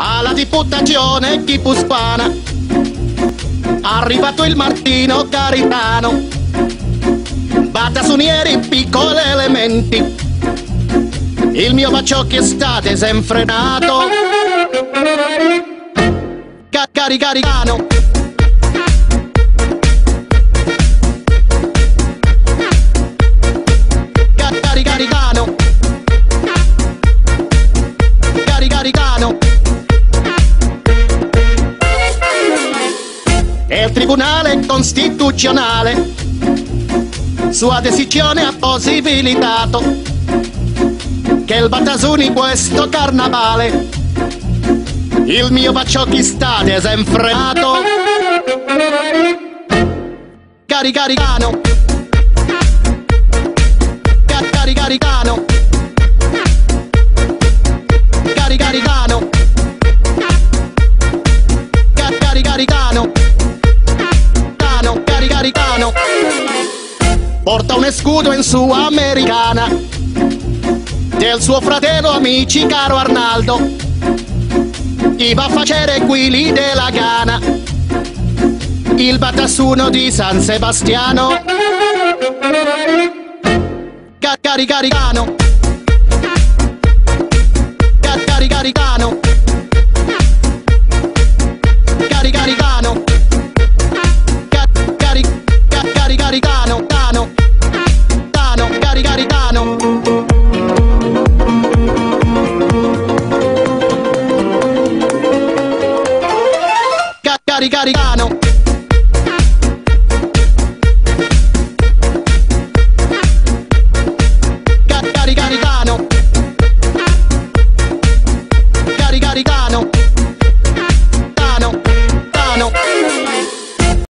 alla diputazione chipuspana. Arrivato il Martino Caritano, battassonieri piccoli elementi. Il mio baciocchi è stato desenfrenato. Ca- caricaricano. E il Tribunale Costituzionale. Sua decisione ha possibilitato che il Battasuni questo carnavale. Il mio baciocchi sta desenfrenato. Caricaricano Ca- Cano, Caricaricano Porta un scudo in sua americana. Del suo fratello amici caro Arnaldo. Gli va a facere quelli della Gana Il batassuno di San Sebastiano. Ca- Caricaricano cari caricano